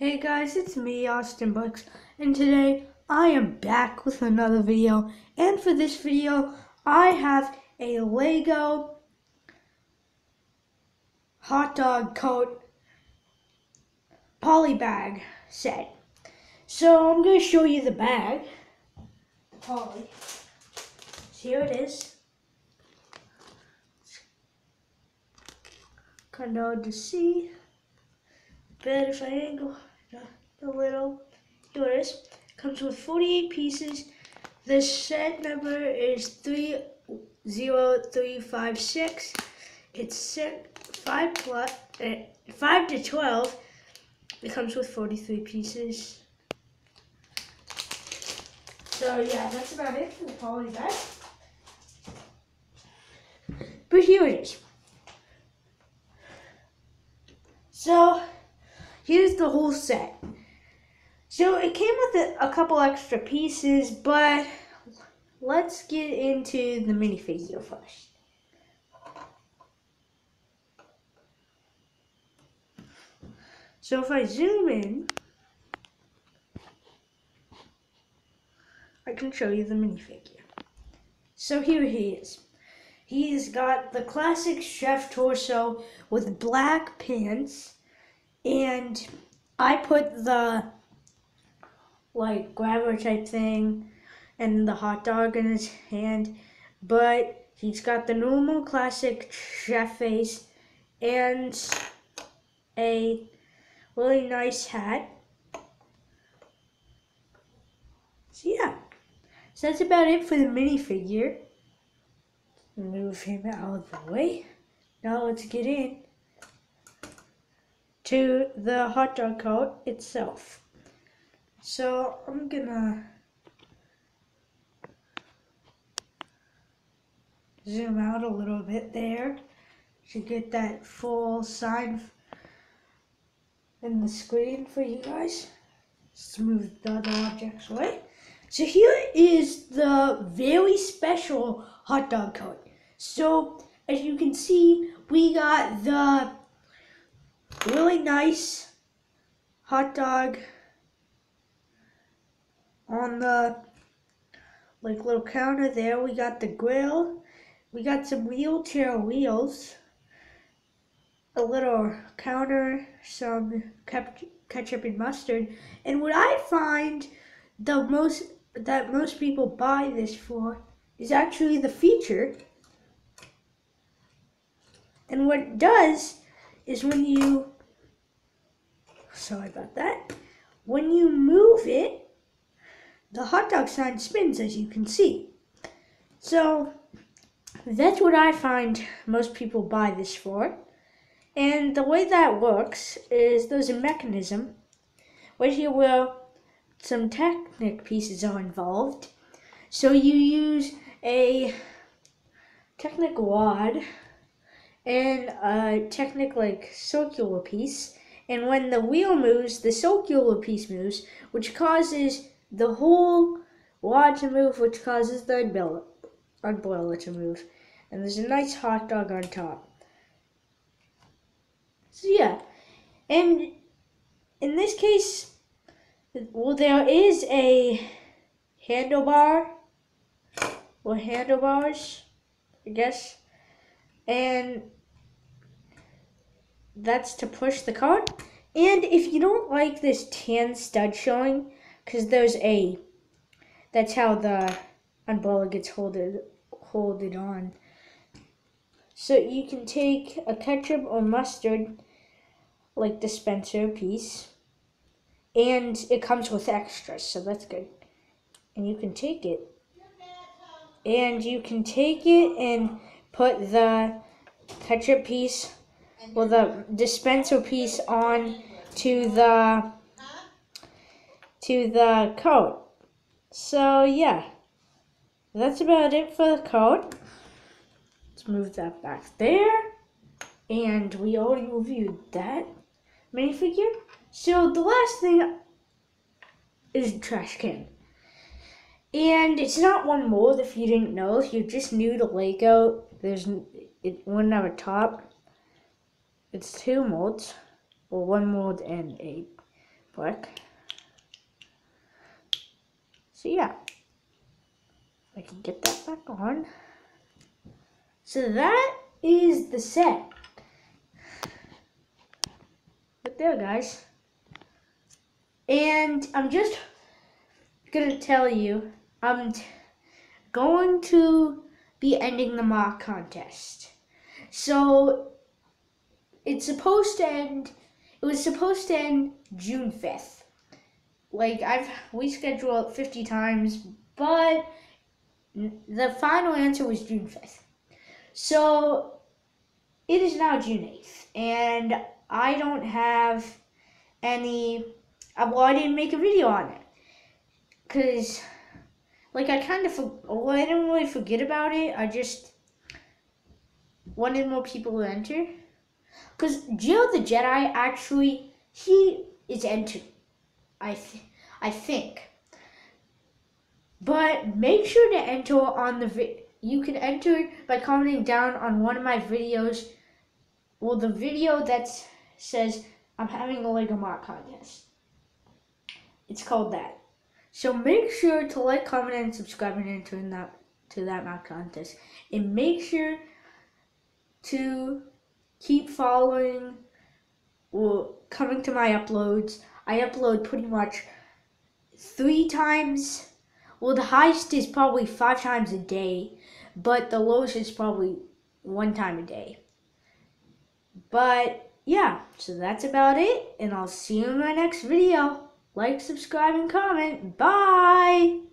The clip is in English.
Hey guys, it's me, Austin Bricks, and today I am back with another video. And for this video, I have a Lego hot dog coat poly bag set. So I'm going to show you the bag. Poly. Here it is. Kind of hard to see. But if I angle a little, is. Comes with 48 pieces. The set number is 30356. It's set 5 plus, uh, 5 to 12. It comes with 43 pieces. So yeah, that's about it for the poly bag. But here it is. So here's the whole set. So it came with a, a couple extra pieces, but let's get into the minifigure first. So if I zoom in, I can show you the minifigure. So here he is. He's got the classic chef torso with black pants, and I put the like grabber type thing and the hot dog in his hand, but he's got the normal classic chef face and a really nice hat. So yeah, so that's about it for the minifigure. Move him out of the way. Now let's get in to the hot dog coat itself. So I'm gonna zoom out a little bit there to get that full sign in the screen for you guys. Smooth the other objects away. So here is the very special hot dog coat. So as you can see, we got the really nice hot dog on the like little counter there. We got the grill. We got some wheelchair wheels. A little counter, some ketchup and mustard. And what I find the most that most people buy this for is actually the feature. And what it does is when you sorry about that. When you move it, the hot dog sign spins as you can see. So that's what I find most people buy this for. And the way that works is there's a mechanism right here where some Technic pieces are involved. So you use a Technic rod and a Technic like circular piece. And when the wheel moves, the circular piece moves, which causes the whole rod to move, which causes the umbrella, umbrella to move. And there's a nice hot dog on top. So yeah, and in this case, well, there is a handlebar or handlebars, I guess, and that's to push the cart. And if you don't like this tan stud showing, because there's a, that's how the umbrella gets holded, holded on. So you can take a ketchup or mustard, like dispenser piece, and it comes with extras, so that's good. And you can take it, and you can take it and put the ketchup piece or the dispenser piece on to the to the coat. So yeah, that's about it for the coat. Let's move that back there. And we already reviewed that minifigure. So the last thing is trash can. And it's not one mold if you didn't know. If you're just new to Lego, there's it wouldn't have a top. It's two molds, or one mold and a brick. So yeah, I can get that back on. So that is the set. Right there, guys. And I'm just gonna tell you, I'm going to be ending the MOC contest. So it's supposed to end. It was supposed to end June fifth. Like I've we scheduled it fifty times, but the final answer was June fifth. So it is now June eighth, and I don't have any. Uh, well, I didn't make a video on it because, like, I kind of well, I didn't really forget about it. I just wanted more people to enter. Because Jill the Jedi actually, he is entered. I, th- I think. But make sure to enter on the vi- you can enter by commenting down on one of my videos. Well, the video that says I'm having a Lego MOC contest. It's called that. So make sure to like, comment, and subscribe and in that to that MOC contest. And make sure to keep following well coming to my uploads. I upload pretty much three times well the highest is probably five times a day, but the lowest is probably one time a day. But yeah, so that's about it, and I'll see you in my next video. Like, subscribe, and comment. Bye!